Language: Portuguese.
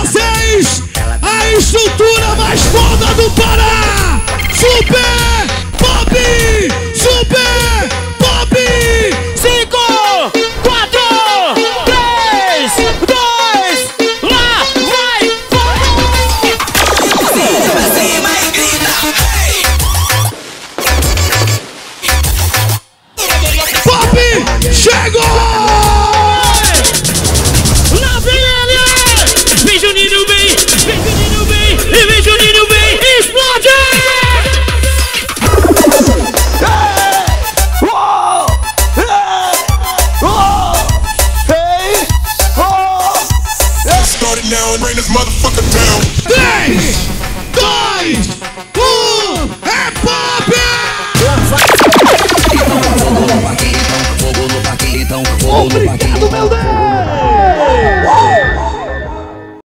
vocês a estrutura mais foda do Pará! Super Pop! Super Pop! Cinco, quatro, três, dois, lá vai! Pop! Chegou! start it now and bring this motherfucker down. Thanks! Guys! Obrigado, meu Deus!